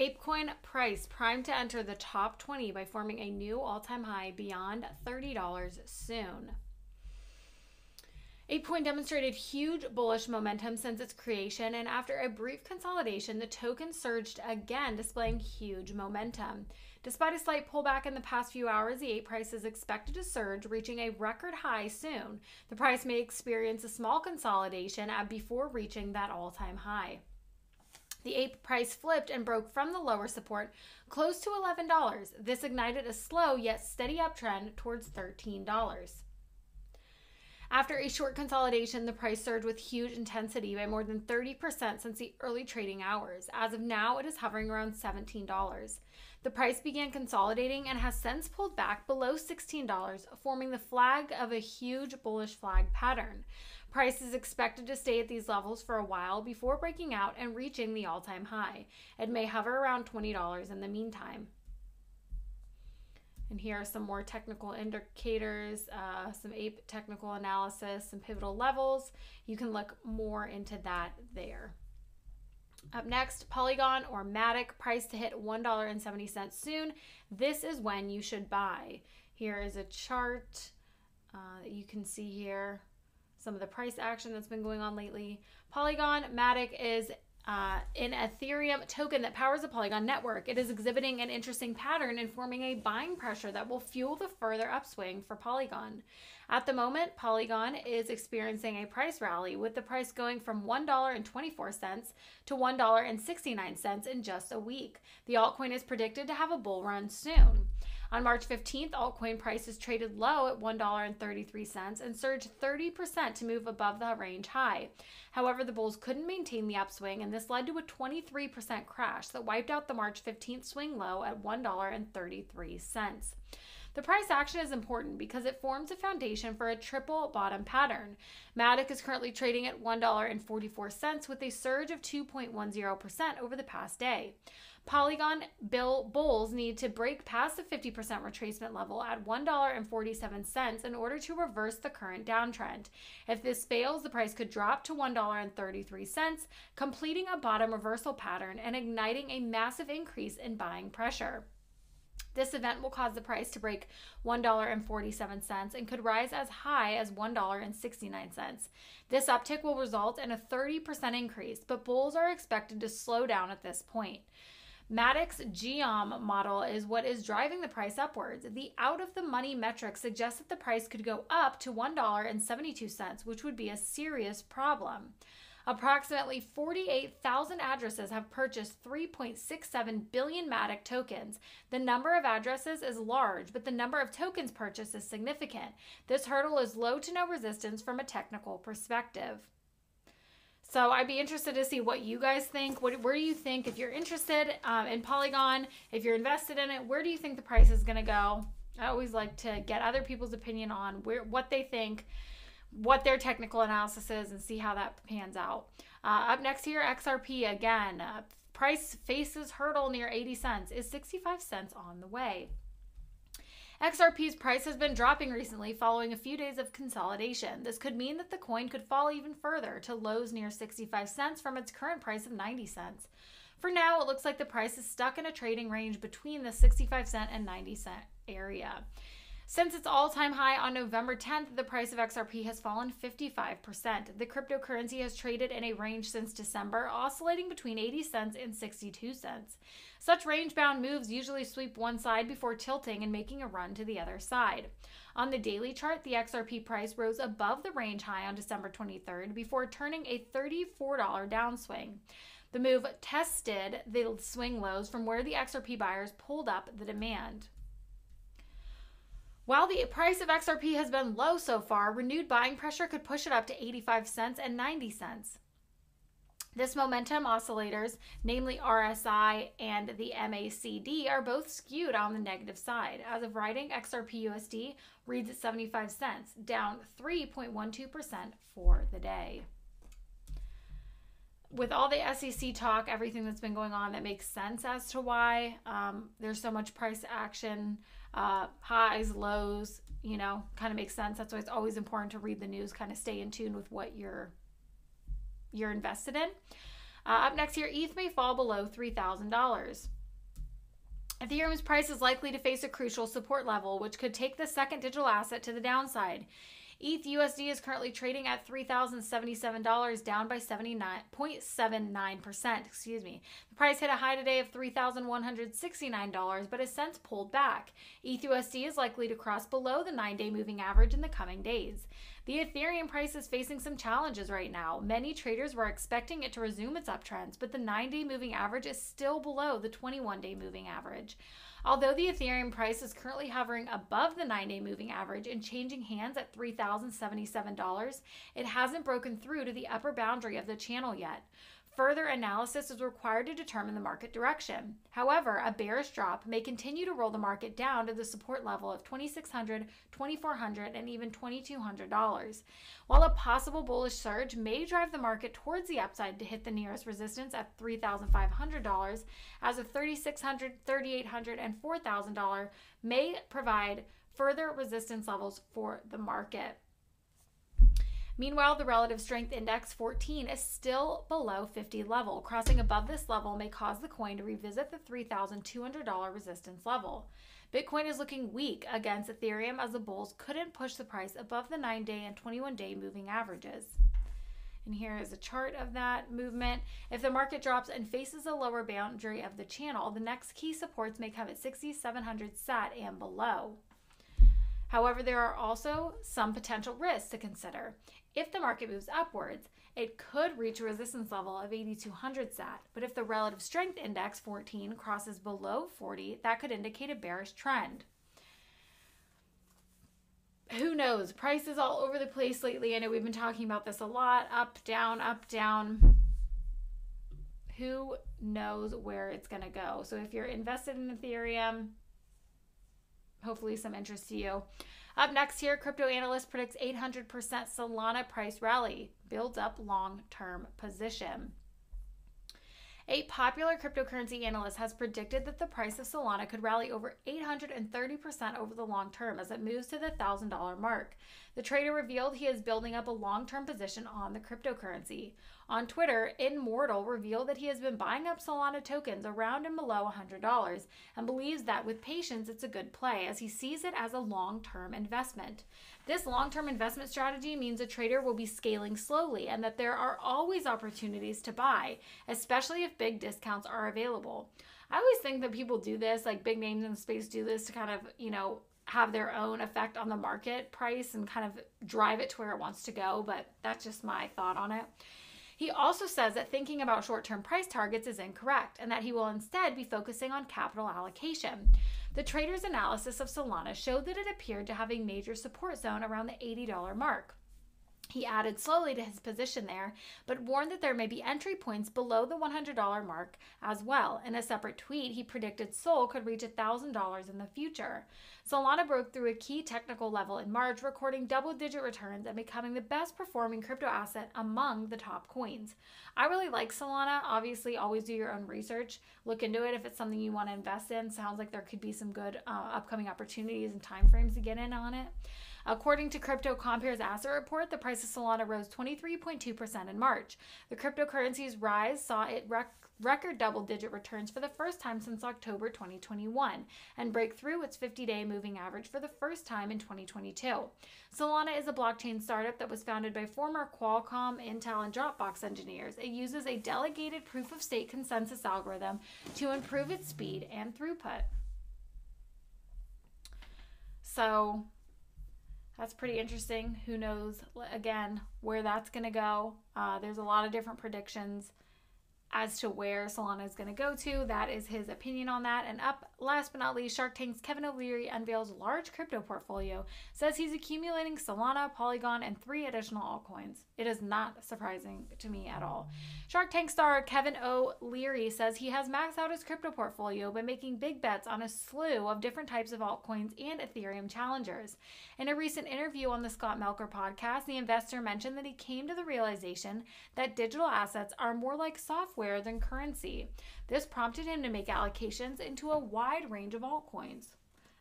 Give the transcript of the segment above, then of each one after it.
ApeCoin price primed to enter the top 20 by forming a new all time high beyond $30 soon. ApeCoin demonstrated huge bullish momentum since its creation, and after a brief consolidation, the token surged again, displaying huge momentum. Despite a slight pullback in the past few hours, the ape price is expected to surge, reaching a record high soon. The price may experience a small consolidation before reaching that all time high. The ape price flipped and broke from the lower support close to $11. This ignited a slow yet steady uptrend towards $13. After a short consolidation, the price surged with huge intensity by more than 30% since the early trading hours. As of now, it is hovering around $17. The price began consolidating and has since pulled back below $16, forming the flag of a huge bullish flag pattern. Price is expected to stay at these levels for a while before breaking out and reaching the all time high. It may hover around $20 in the meantime. And here are some more technical indicators, uh, some APE technical analysis, some pivotal levels. You can look more into that there. Up next, Polygon or Matic price to hit $1.70 soon. This is when you should buy. Here is a chart uh, that you can see here. Some of the price action that's been going on lately. Polygon Matic is uh, an Ethereum token that powers the Polygon network. It is exhibiting an interesting pattern and forming a buying pressure that will fuel the further upswing for Polygon. At the moment, Polygon is experiencing a price rally with the price going from $1.24 to $1.69 in just a week. The altcoin is predicted to have a bull run soon. On March 15th, altcoin prices traded low at $1.33 and surged 30% to move above the range high. However, the bulls couldn't maintain the upswing, and this led to a 23% crash that wiped out the March 15th swing low at $1.33. The price action is important because it forms a foundation for a triple bottom pattern. Matic is currently trading at $1.44 with a surge of 2.10% over the past day. Polygon bill bulls need to break past the 50% retracement level at $1.47 in order to reverse the current downtrend. If this fails, the price could drop to $1.33, completing a bottom reversal pattern and igniting a massive increase in buying pressure. This event will cause the price to break $1.47 and could rise as high as $1.69. This uptick will result in a 30% increase, but bulls are expected to slow down at this point. Matic's GIOM model is what is driving the price upwards. The out of the money metric suggests that the price could go up to $1.72, which would be a serious problem. Approximately 48,000 addresses have purchased 3.67 billion Matic tokens. The number of addresses is large, but the number of tokens purchased is significant. This hurdle is low to no resistance from a technical perspective. So I'd be interested to see what you guys think. What, where do you think, if you're interested um, in Polygon, if you're invested in it, where do you think the price is going to go? I always like to get other people's opinion on where what they think, what their technical analysis is, and see how that pans out. Uh, up next here, XRP again. Uh, price faces hurdle near 80 cents. Is 65 cents on the way? XRP's price has been dropping recently following a few days of consolidation. This could mean that the coin could fall even further to lows near 65 cents from its current price of 90 cents. For now, it looks like the price is stuck in a trading range between the 65 cent and 90 cent area. Since its all time high on November 10th, the price of XRP has fallen 55%. The cryptocurrency has traded in a range since December, oscillating between 80 cents and 62 cents. Such range bound moves usually sweep one side before tilting and making a run to the other side. On the daily chart, the XRP price rose above the range high on December 23rd before turning a $34 downswing. The move tested the swing lows from where the XRP buyers pulled up the demand. While the price of XRP has been low so far, renewed buying pressure could push it up to 85 cents and 90 cents. This momentum oscillators, namely RSI and the MACD, are both skewed on the negative side. As of writing, XRP USD reads at 75 cents, down 3.12% for the day. With all the SEC talk, everything that's been going on, that makes sense as to why um, there's so much price action uh, highs, lows, you know, kind of makes sense. That's why it's always important to read the news, kind of stay in tune with what you're you're invested in. Uh, up next here, ETH may fall below $3,000. Ethereum's price is likely to face a crucial support level, which could take the second digital asset to the downside. ETH USD is currently trading at $3,077, down by 79.79%. Excuse me. The price hit a high today of $3,169, but has since pulled back. ETH USD is likely to cross below the nine day moving average in the coming days. The Ethereum price is facing some challenges right now. Many traders were expecting it to resume its uptrends, but the nine day moving average is still below the 21 day moving average. Although the Ethereum price is currently hovering above the nine day moving average and changing hands at $3,077, it hasn't broken through to the upper boundary of the channel yet. Further analysis is required to determine the market direction. However, a bearish drop may continue to roll the market down to the support level of $2,600, $2,400, and even $2,200. While a possible bullish surge may drive the market towards the upside to hit the nearest resistance at $3,500, as of $3,600, $3,800, and $4,000 may provide further resistance levels for the market. Meanwhile, the relative strength index 14 is still below 50 level. Crossing above this level may cause the coin to revisit the $3,200 resistance level. Bitcoin is looking weak against Ethereum as the bulls couldn't push the price above the 9 day and 21 day moving averages. And here is a chart of that movement. If the market drops and faces a lower boundary of the channel, the next key supports may come at 6,700 sat and below. However, there are also some potential risks to consider. If the market moves upwards, it could reach a resistance level of 8200 sat, but if the relative strength index 14 crosses below 40, that could indicate a bearish trend. Who knows? Prices all over the place lately. I know we've been talking about this a lot up, down, up, down. Who knows where it's going to go? So, if you're invested in Ethereum, hopefully some interest to you. Up next here, crypto analyst predicts 800% Solana price rally, builds up long term position. A popular cryptocurrency analyst has predicted that the price of Solana could rally over 830% over the long term as it moves to the $1,000 mark. The trader revealed he is building up a long term position on the cryptocurrency. On Twitter, Immortal revealed that he has been buying up Solana tokens around and below $100 and believes that with patience it's a good play as he sees it as a long term investment. This long term investment strategy means a trader will be scaling slowly and that there are always opportunities to buy, especially if big discounts are available. I always think that people do this, like big names in the space do this to kind of, you know, have their own effect on the market price and kind of drive it to where it wants to go, but that's just my thought on it. He also says that thinking about short term price targets is incorrect and that he will instead be focusing on capital allocation. The trader's analysis of Solana showed that it appeared to have a major support zone around the $80 mark. He added slowly to his position there, but warned that there may be entry points below the $100 mark as well. In a separate tweet, he predicted Sol could reach $1,000 in the future. Solana broke through a key technical level in March, recording double digit returns and becoming the best performing crypto asset among the top coins. I really like Solana. Obviously, always do your own research. Look into it if it's something you want to invest in. Sounds like there could be some good uh, upcoming opportunities and timeframes to get in on it. According to CryptoCompare's asset report, the price of Solana rose 23.2% in March. The cryptocurrency's rise saw it rec- record double digit returns for the first time since October 2021 and break through its 50 day moving average for the first time in 2022. Solana is a blockchain startup that was founded by former Qualcomm, Intel, and Dropbox engineers. It uses a delegated proof of stake consensus algorithm to improve its speed and throughput. So, that's pretty interesting. Who knows, again, where that's going to go? Uh, there's a lot of different predictions as to where Solana is going to go to. That is his opinion on that. And up last but not least, Shark Tank's Kevin O'Leary unveils large crypto portfolio, says he's accumulating Solana, Polygon, and three additional altcoins. It is not surprising to me at all. Shark Tank star Kevin O'Leary says he has maxed out his crypto portfolio by making big bets on a slew of different types of altcoins and Ethereum challengers. In a recent interview on the Scott Melker podcast, the investor mentioned that he came to the realization that digital assets are more like software than currency. This prompted him to make allocations into a wide range of altcoins.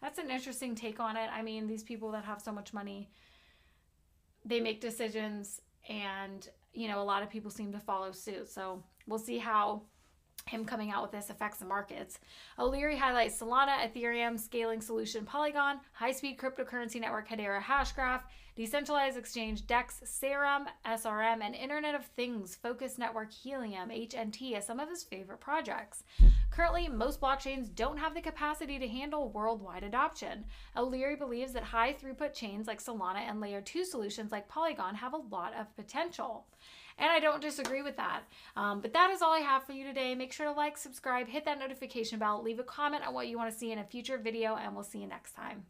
That's an interesting take on it. I mean, these people that have so much money, they make decisions and you know, a lot of people seem to follow suit. So we'll see how him coming out with this affects the markets. O'Leary highlights Solana, Ethereum, scaling solution Polygon, high speed cryptocurrency network Hedera Hashgraph, decentralized exchange DEX, Serum, SRM, and Internet of Things Focus network Helium, HNT, as some of his favorite projects. Currently, most blockchains don't have the capacity to handle worldwide adoption. O'Leary believes that high throughput chains like Solana and layer 2 solutions like Polygon have a lot of potential. And I don't disagree with that. Um, but that is all I have for you today. Make sure to like, subscribe, hit that notification bell, leave a comment on what you want to see in a future video, and we'll see you next time.